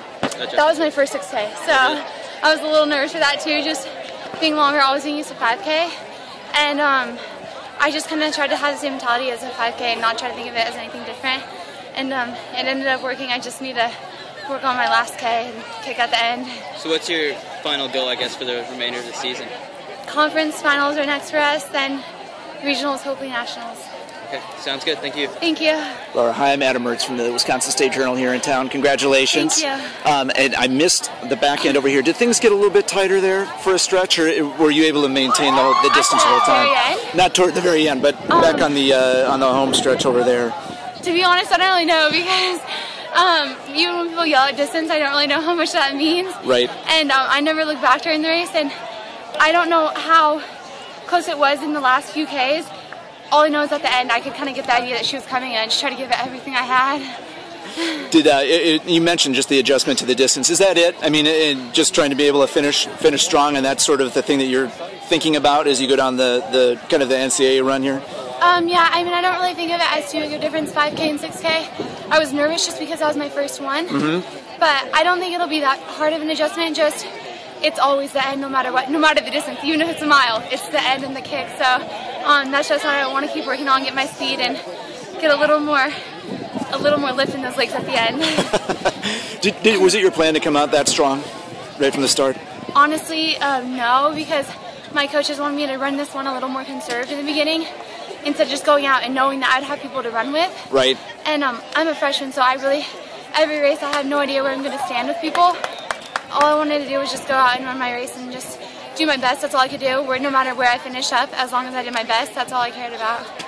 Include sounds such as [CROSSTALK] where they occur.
That was my first 6K, so I was a little nervous for that too, just being longer, always being used to 5K. And um, I just kind of tried to have the same mentality as a 5K and not try to think of it as anything different. And um, it ended up working. I just need to work on my last K and kick at the end. So what's your final goal, I guess, for the remainder of the season? Conference finals are next for us, then regionals, hopefully nationals. Okay, sounds good. Thank you. Thank you. Laura, hi, I'm Adam Mertz from the Wisconsin State Journal here in town. Congratulations. Thank you. Um, and I missed the back end over here. Did things get a little bit tighter there for a stretch, or were you able to maintain the, whole, the distance the whole time? Very end? Not toward the very end, but back on the uh, on the home stretch over there. To be honest, I don't really know [LAUGHS] because um, even when people yell at distance, I don't really know [LAUGHS] how much that means. Right. And um, I never looked back during the race, and I don't know how close it was in the last few Ks. All I know is at the end, I could kind of get the idea that she was coming in and just try to give it everything I had. [SIGHS] Did uh, it, it, you mentioned just the adjustment to the distance? Is that it? I mean, it, just trying to be able to finish finish strong, and that's sort of the thing that you're thinking about as you go down the, the kind of the NCAA run here. Um, yeah, I mean, I don't really think of it as too big a difference, 5K and 6K. I was nervous just because that was my first one, Mm-hmm. but I don't think it'll be that hard of an adjustment. Just it's always the end, no matter what, no matter the distance. Even if it's a mile, it's the end and the kick. So um, that's just what I want to keep working on, get my speed, and get a little more, a little more lift in those legs at the end. [LAUGHS] Did, did, was it your plan to come out that strong right from the start? Honestly, um, no, because my coaches wanted me to run this one a little more conserved in the beginning, instead of just going out and knowing that I'd have people to run with. Right. And um, I'm a freshman, so I really, every race I have no idea where I'm going to stand with people. All I wanted to do was just go out and run my race and just do my best. That's all I could do. Where no matter where I finish up, as long as I did my best, that's all I cared about.